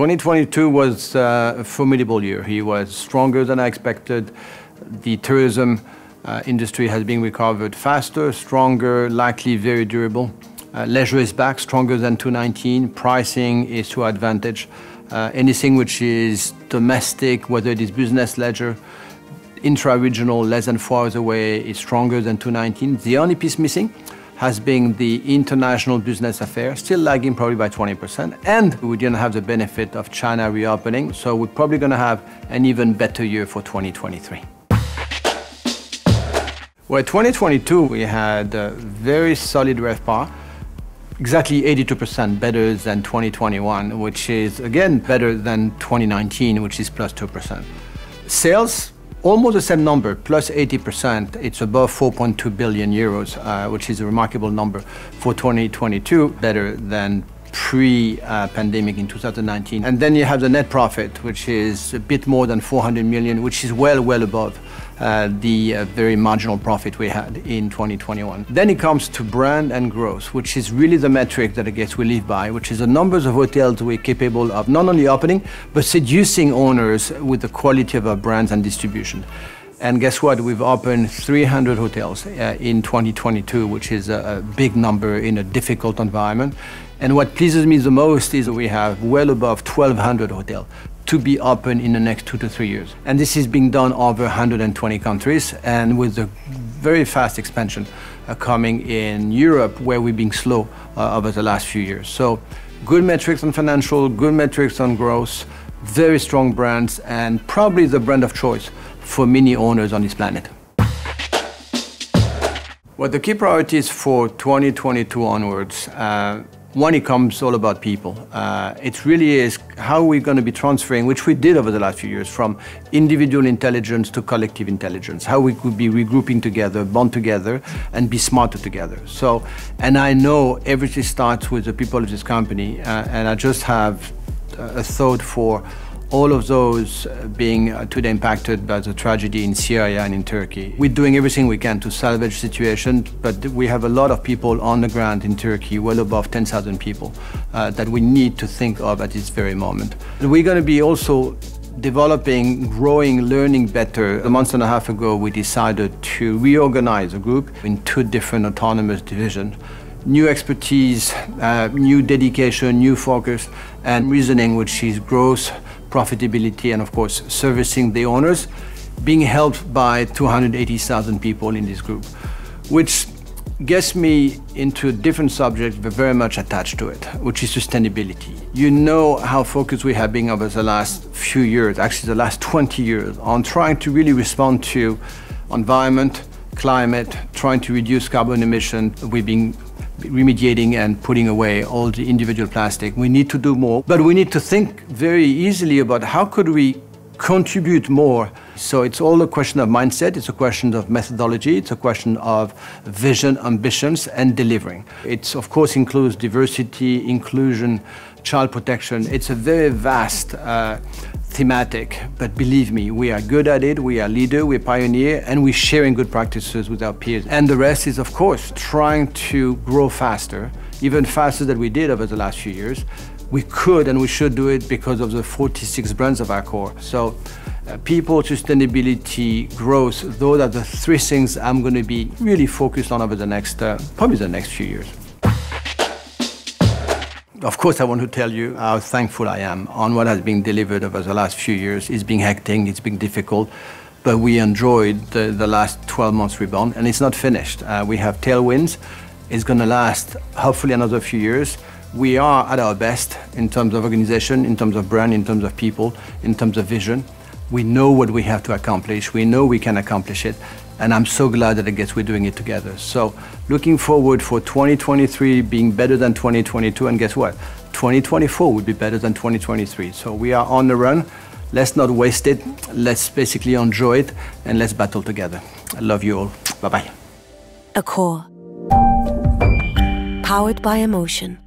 2022 was uh, a formidable year. He was stronger than I expected. The tourism uh, industry has been recovered faster, stronger, likely very durable. Uh, leisure is back, stronger than 2019. Pricing is to our advantage. Uh, anything which is domestic, whether it is business leisure, intra-regional, less than four hours away, is stronger than 2019. The only piece missing has been the international business affair, still lagging probably by 20%. And we didn't have the benefit of China reopening, so we're probably going to have an even better year for 2023. Well, 2022, we had a very solid RevPAR, exactly 82% better than 2021, which is again better than 2019, which is plus 2%. Sales, almost the same number, plus 80%. It's above 4.2 billion euros, uh, which is a remarkable number for 2022, better than pre-pandemic in 2019. And then you have the net profit, which is a bit more than 400 million, which is well, well above the uh, very marginal profit we had in 2021. Then it comes to brand and growth, which is really the metric that I guess we live by, which is the numbers of hotels we're capable of not only opening, but seducing owners with the quality of our brands and distribution. And guess what? We've opened 300 hotels uh, in 2022, which is a, a, big number in a difficult environment. And what pleases me the most is that we have well above 1,200 hotels to be open in the next two to three years. And this is being done over 120 countries and with a very fast expansion uh, coming in Europe where we've been slow uh, over the last few years. So good metrics on financial, good metrics on growth, very strong brands and probably the brand of choice for many owners on this planet. Well, the key priorities for 2022 onwards uh, one, it comes all about people. Uh, it really is how we're going to be transferring, which we did over the last few years, from individual intelligence to collective intelligence. How we could be regrouping together, bond together, and be smarter together. So, and I know everything starts with the people of this company, uh, and I just have a thought for all of those uh, being uh, today impacted by the tragedy in Syria and in Turkey. We're doing everything we can to salvage the situation, but we have a lot of people on the ground in Turkey, well above 10,000 people, uh, that we need to think of at this very moment. We're going to be also developing, growing, learning better. A month and a half ago, we decided to reorganize the group in two different autonomous divisions new expertise, uh, new dedication, new focus, and reasoning, which is growth, profitability, and of course, servicing the owners, being helped by 280,000 people in this group, which gets me into a different subject, but very much attached to it, which is sustainability. You know how focused we have been over the last few years, actually the last 20 years, on trying to really respond to environment, climate, trying to reduce carbon emissions. We've been remediating and putting away all the individual plastic. We need to do more, but we need to think very easily about how could we contribute more. So it's all a question of mindset, it's a question of methodology, it's a question of vision, ambitions, and delivering. It, of course, includes diversity, inclusion, child protection. It's a very vast uh, thematic, but believe me, we are good at it, we are leader, we're pioneer, and we're sharing good practices with our peers. And the rest is, of course, trying to grow faster, even faster than we did over the last few years. We could and we should do it because of the 46 brands of our core. So uh, people, sustainability, growth, those are the three things I'm going to be really focused on over the next, uh, probably the next few years. Of course, I want to tell you how thankful I am on what has been delivered over the last few years. It's been hectic, it's been difficult, but we enjoyed the, the last 12 months rebound, and it's not finished. Uh, we have tailwinds. It's going to last hopefully another few years. We are at our best in terms of organization, in terms of brand, in terms of people, in terms of vision. We know what we have to accomplish. We know we can accomplish it. And I'm so glad that I guess we're doing it together. So looking forward for 2023 being better than 2022. And guess what? 2024 will be better than 2023. So we are on the run. Let's not waste it. Let's basically enjoy it and let's battle together. I love you all. Bye bye. Accor. Powered by emotion.